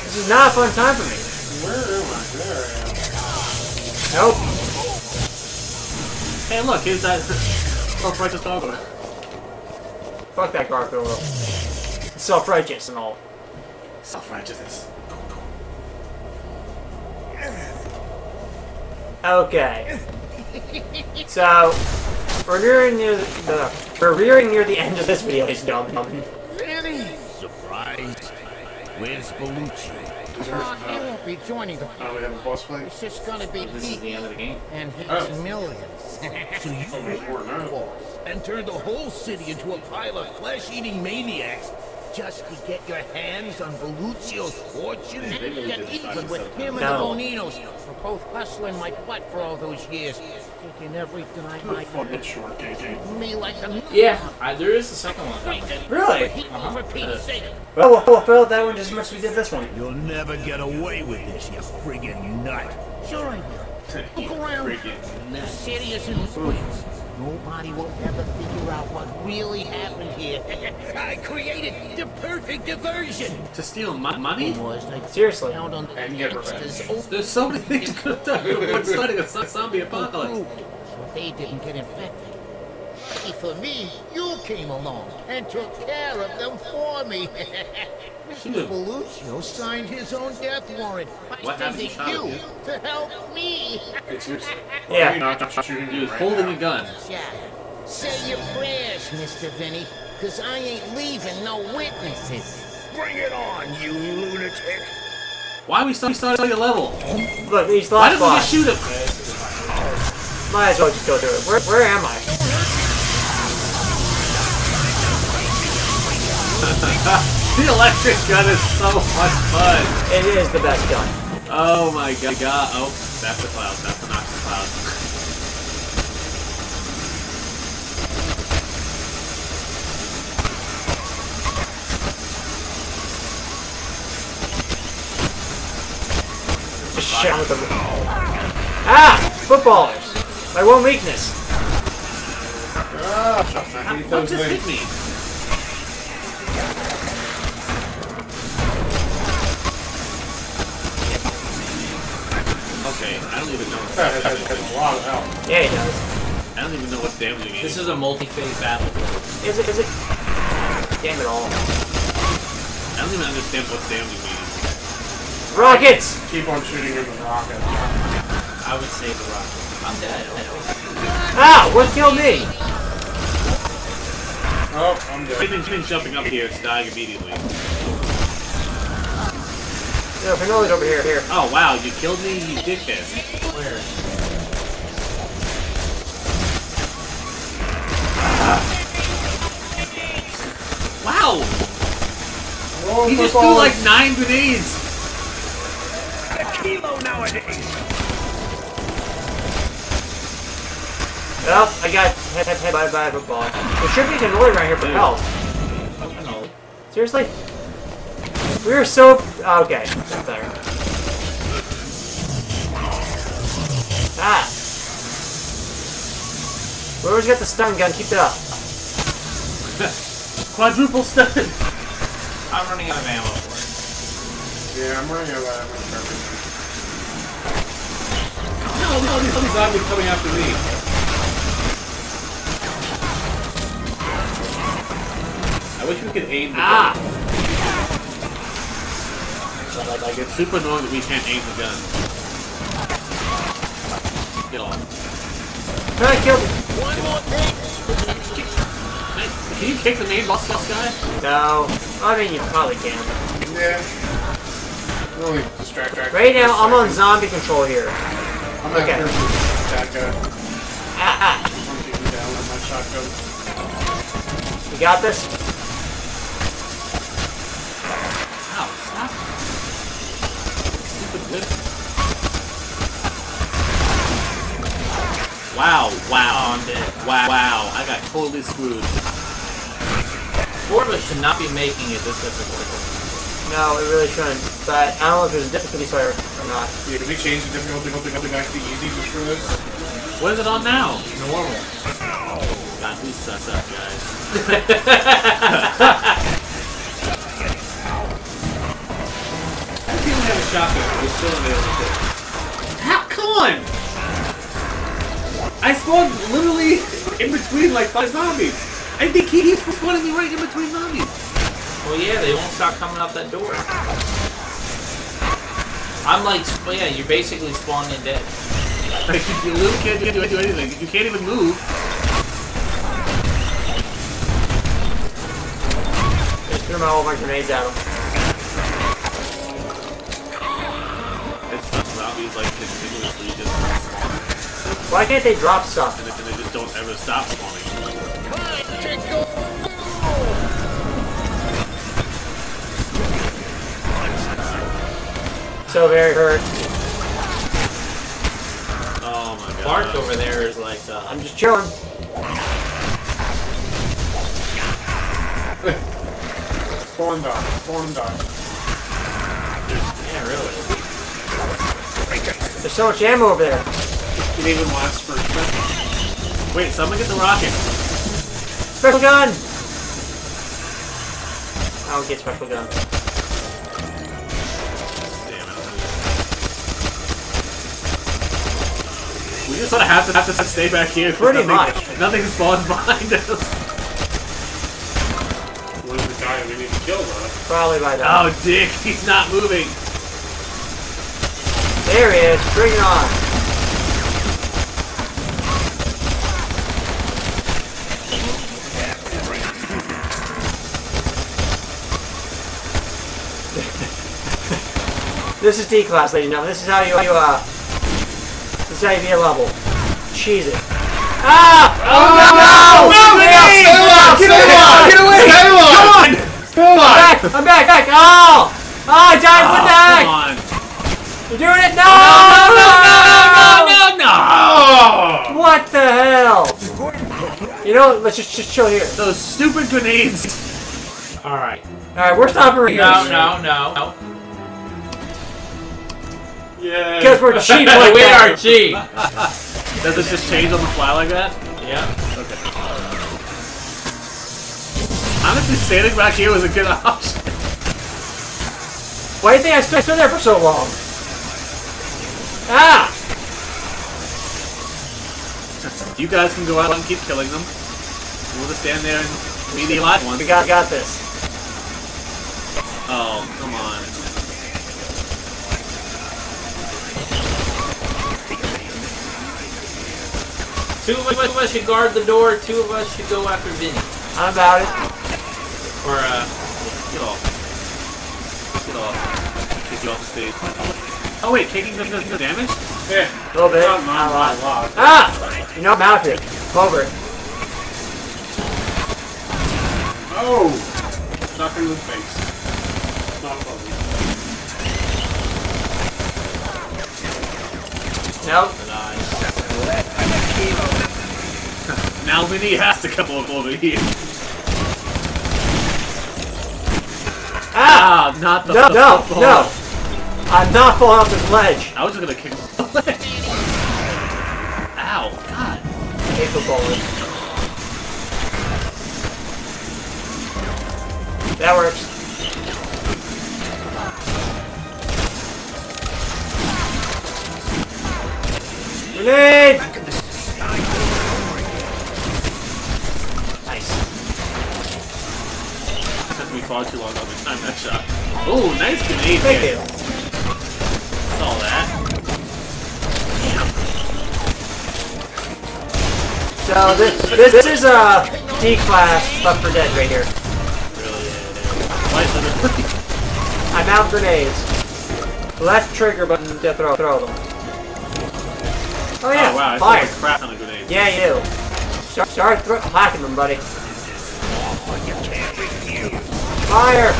This is not a fun time for me. Where am I? There I am. Nope. Hey, look, here's that self-righteous doggo. Fuck that Garfield. It's self-righteous and all. Self-righteousness. Okay. So, we're nearing near the, we're nearing near the end of this video, ladies and gentlemen. Really? Surprise. Where's Bellucci? Oh, he won't be joining the... Oh, we have a boss fight? It's just gonna be This is the end of the game. and his Oh. millions. (laughs) so you Oh, there's more now. boss and turn the whole city into a pile of flesh-eating maniacs just to get your hands on Belluccio's fortune? really Get even with him and No. the Boninos for both hustling my butt for all those years, taking every dime I Fucking short, KJ. me like a Yeah, I, there is the second one. Really? Uh-huh. For Pete's uh, sake. Well, we'll, we'll that one just as much as we did this one. You'll never get away with this, you friggin' nut. Sure I will. Look around. The city is in ruins. Nobody will ever figure out what really happened here. (laughs) I created the perfect diversion. To steal my money? Was I Seriously. found on the And get revenge. There's so many things you could have done before starting a zombie apocalypse. so they didn't get infected. Lucky for me, you came along and took care of them for me. (laughs) Mr. Dude. Belluccio signed his own death warrant by What happened to sending you to help me. Hey, seriously. Yeah. Why are not shooting He was right holding now? a gun. Shadow. Say your prayers, Mr. Vinnie, cause I ain't leaving no witnesses. Bring it on, you lunatic. Why we start, we started the level? Look, these Why didn't we just shoot him? Might as well just go through it. Where, where am I? (laughs) The electric gun is so much fun. It is the best gun. Oh my god. Oh, that's a cloud. That's an oxy cloud. Just shit with them. Ah! Footballers! My one weakness. Ah, shot What just hit me? Don't even know. That has, has, has a lot of health. Yeah, he does. I don't even know what's damaging me. This is a multi-phase battle. Is it? Is it? Damn it all. I don't even understand what's damaging me. Rockets! Keep on shooting him with rockets. I would save the rocket. I'm dead. I know. Ah! What killed me? Oh, I'm dead. Everything's jumping up here, it's dying immediately. No, Pinoli's over here. Here. Oh wow, you killed me, you dickhead. Where? Wow! Oh, He just threw like nine grenades! A kilo nowadays. Well, I got head head head by by a football. There should be a cannoli around here for health. I. Seriously? We are so okay. That's better. Ah. Whoever's got the stun gun, keep it up. (laughs) Quadruple stun. I'm running out of ammo for Yeah, I'm running out of ammo for everything. No, all these, all these zombies coming after me. I wish we could aim the Ah! gun. Like, like, it's super annoying that we can't aim the gun. Get off. Try to kill me. One more thing. Can you kick the main boss boss guy? No. I mean, you probably can. Yeah. Really distract, distract. Right now, I'm on zombie control here. I'm not Okay. here for that. Ah, ah. I'm taking down with my shotgun. You got this? Wow, wow, I'm dead. wow, wow. I got totally screwed. Four of us should not be making it this difficult. No, it really shouldn't. But I don't know if there's a difficulty slider or not. Yeah, did we change the difficulty? Hope they back to easy just for this? What is it on now? Normal. God, we suss up, guys. If you only have a shotgun, it's still available. How? Come on! I spawned literally in between like five zombies. I think he keeps spawning me right in between zombies. Well, yeah, they won't stop coming up that door. I'm like, sp- yeah, you're basically spawning dead. Like you, you literally can't do, do anything. You can't even move. Just threw my all my grenades at him. It's just zombies like continuously just spawn, Why can't they drop stuff? and they, and they just don't ever stop spawning. Time to go. So very hurt. Oh my god. Bart over there is like, uh, I'm just chilling. Spawn dog. Spawn dog. yeah, really. There's so much ammo over there. It even lasts for a second. Wait, someone get the rocket. Special gun! I don't get special gun. Damn it. We just sort of have to have to stay back here. Pretty nothing, much. Nothing spawns behind us. Where's the guy we need to kill, though? Probably by now. Oh, dick, he's not moving. There he is. Bring it on. This is D class, ladies and gentlemen. This is how you, you uh, this is how you be a level. Cheese it. Ah! Oh, no! No! Get away! Get away! Come on! I'm back! I'm back! Back! Oh! Oh, I died Oh, for come that! on. You're doing it! No! No, no, no, no, no! What the hell? You know, let's just, just chill here. Those stupid grenades. Alright. Alright, we're stopping right here. No, no, no, no. Yeah. Because we're cheap like we that. are cheap. (laughs) Does this just change on the fly like that? Yeah. Okay. Honestly, standing back here was a good (laughs) option. Why do you think I stood, stood there for so long? Ah! You guys can go out and keep killing them. We'll just stand there and be the alive ones. We got, got this. Oh, come on. Two of us should guard the door, two of us should go after Vinnie. I'm about it. Or, uh, Get off. Get off. Kick you off the stage. Oh wait, kicking doesn't do damage? Yeah. A little bit. Not, Not a not, lot. a lot. Ah! You know I'm out here. Come over. Oh! Shotgun in the face. Not funny. Nope. Nice. Now Vinnie has to come over over here. Ah! Ah, not the No, the no, football. no! I'm not falling off this ledge. I was just gonna kick him. Ow, God. I hate footballers. That works. Grenade! Far too long to time that shot. Oh, nice grenade. Thank you. Saw that. So this this, is a D class Left 4 Dead right here. Really, yeah. (laughs) I'm out grenades. Left trigger button to throw throw them. Oh yeah, oh, wow, I fire. like crap on the grenade. Yeah, you. Start, start hacking them, buddy. Fire!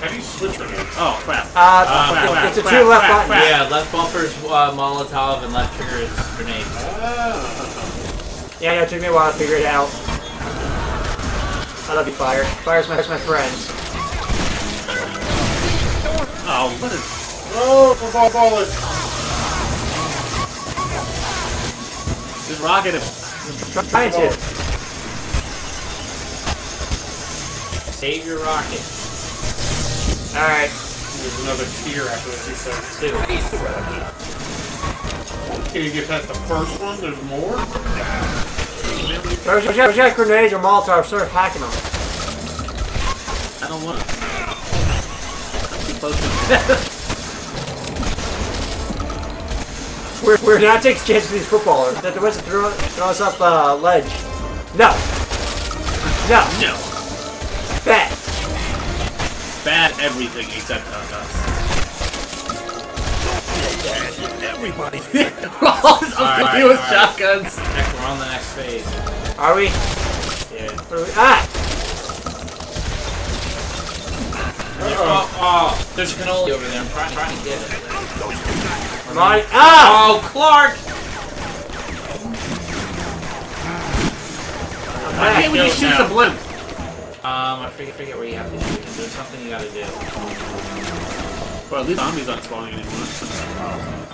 How do you switch grenades? Oh, crap. Uh, crap, it- crap, it's a crap, two left crap, button. crap. Yeah, left bumper's uh, Molotov and left trigger is grenade. Yeah, I know, it took me a while to figure it out. I love you, Fire. Fire's my, that's my friend. Oh, what is... Oh, football bullets! This rocket is... Try- Trying to. Save your rocket. Alright. There's another tier after this, he said. Two. Can you get past the first one? There's more? Those got, got grenades or Molotov, start hacking them. I don't want to. I'm too close to (laughs) We're, we're not taking chances with these footballers. That the ones that throw, throw us up uh, ledge. No! No! No. Bad! Bad everything except on us. Everybody. (laughs) All right, with all right. shotguns. Next, we're on the next phase. Are we? Yeah. Are we? Ah! Oh, oh, there's a cannoli over there. I'm trying, trying to get it. Come on. Ah! Oh, Clark! Why can't we Kill just shoot now. the blimp? Um, I forget, forget where you have to shoot. There's something you gotta do. Well, at least zombies aren't spawning anymore.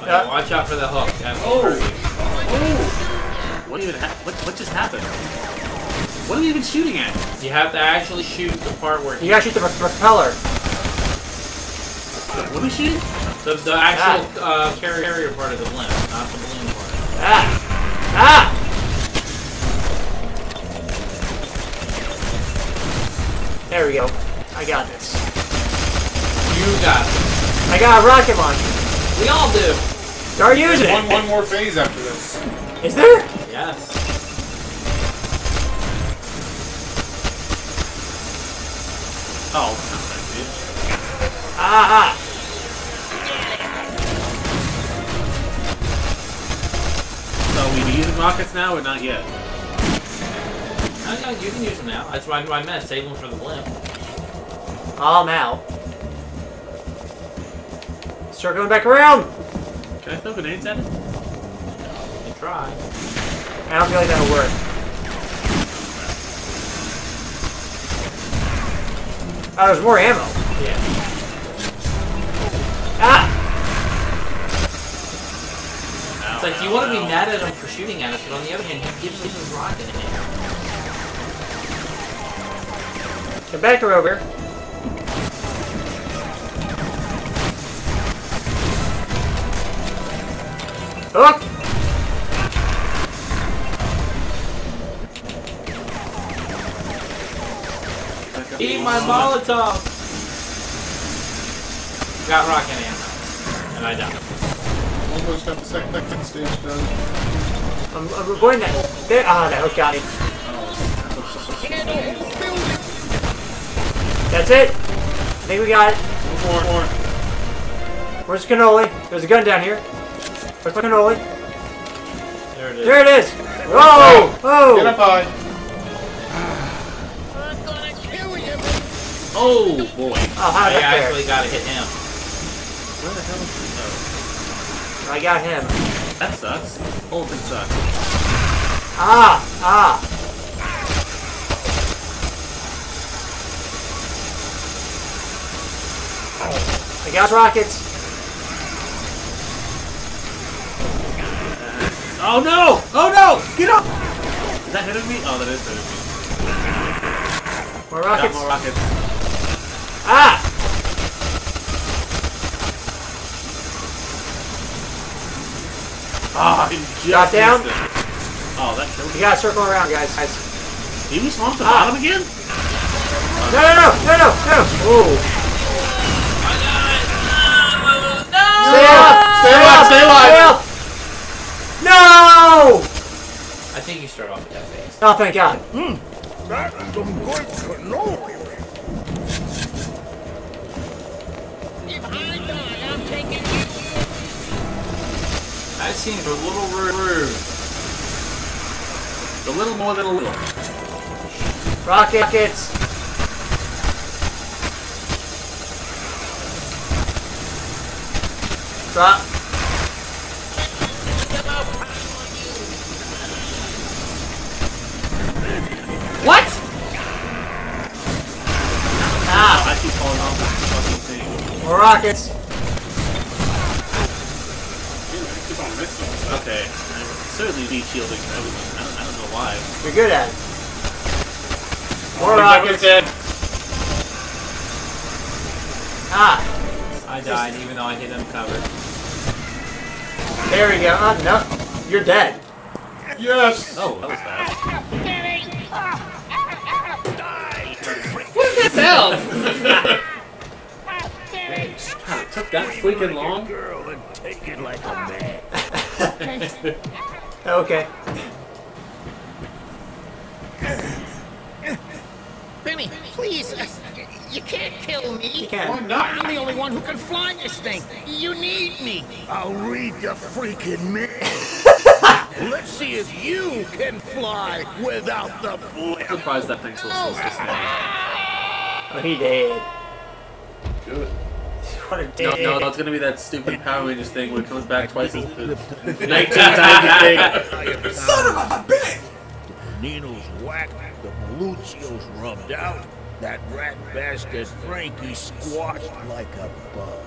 Okay, watch out for the hook. That will Oh. What even ha- what, what just happened? What are we even shooting at? You have to actually shoot the part where You gotta shoot the propeller. What are we shooting? the, the actual uh, carrier carrier part of the blimp, not the balloon part. Ah! Ah! There we go. I got this. You got it. I got a rocket launcher. We all do. Start using One, it. one more phase after this. Is there? Yes. Oh, that's not that good. Ah, ah. So we using rockets now or not yet? No, no, you can use them now. That's what I, meant. Save them for the blimp. I'm out. Circling back around. Can I throw grenades at it? You try. I don't feel like that'll work. Oh, there's more ammo. Yeah. Ah! It's like you want to be mad at him for shooting at us, but on the other hand, he gives us his rocket in it. Come back over. Hook! Eat my Molotov! Got rocket ammo. And I died. Almost got the second, second stage done. I'm, I'm avoiding that. There. Ah, that hook got me. That's it. I think we got it. More, more. Where's the cannoli? There's a gun down here. Where's my cannoli? There it is. There it is. Whoa! Get up high. I'm gonna kill you. Oh boy. Oh, how I did that actually gotta hit him. Where the hell is he? I got him. That sucks. Whole thing sucks. Ah! Ah! I got rockets. Oh no! Oh no! Get up! Is that hitting me? Oh, that is hitting me. More Got rockets. more rockets. Ah! Ah, I just Got down? Oh, that killed You gotta circle around, guys. guys. Did we swamp the Ah. bottom again? No, no, no, no, no, no! Ooh. Stay up! Stay alive, stay alive. No! I think you start off with that face. Oh, thank God. Hmm. That's some good cannoli. If I die, I'm taking you. That seems a little rude. It's a little more than a little. Rockets. Drop. What? Ah! I keep falling off this fucking thing. More rockets. Keep on missing. Okay. I certainly need shielding. I don't, I don't, know why. You're good at it. More He's rockets. dead. Ah! I died even though I hit him covered. There we go. Uh, no. You're dead. Yes! Oh, that was fast. God, it took that freaking long? Girl and take it like a man. Okay. Benny, please, you can't kill me. You me. can. Why not? I'm the only one who can fly this thing. You need me. I'll read the freaking man. (laughs) Let's see if you can fly without the blimp. surprised that thing's so slow to stand. Oh, he did. Good. What a No, no, that's gonna be that stupid Power Rangers thing where it comes back twice as (laughs) 19 times the thing. Son of a bitch! The Nino's whacked, the Maluccio's rubbed out, that rat bastard Frankie squashed like a bug.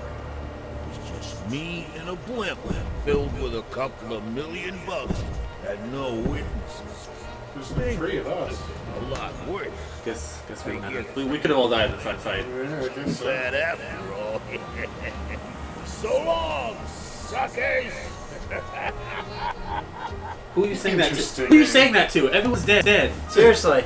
It's just me and a blimp filled with a couple of million bucks and no witnesses. There's the three of us. A lot worse. Guess, guess we, we, we could have all died in the fight. fight. Yeah, I guess so. Bad after all. (laughs) so long, suckers! (laughs) Who are you saying that to? Who are you saying that to? Everyone's dead. Dead. Seriously.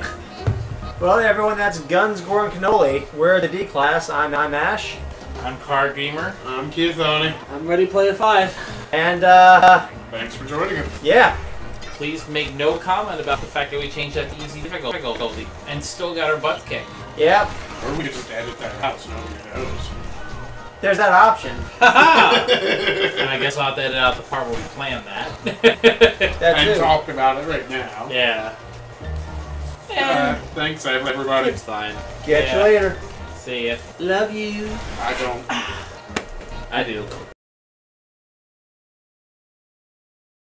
Well, everyone, that's Guns, Gore, and Cannoli. We're the D class. I'm, I'm Asch. I'm Card Dreamer. I'm Kiathani. I'm ready to play a five. And, uh, Thanks for joining us. yeah. Please make no comment about the fact that we changed that to easy difficulty and still got our butts kicked. Yep. Or we could just edit that out so nobody knows. There's that option. (laughs) And I guess I'll have to edit out the part where we planned that. That and too. talk about it right now. yeah. Uh, (laughs) thanks, everybody. It's fine. Catch Yeah. you later. See ya. Love you. I don't. I do.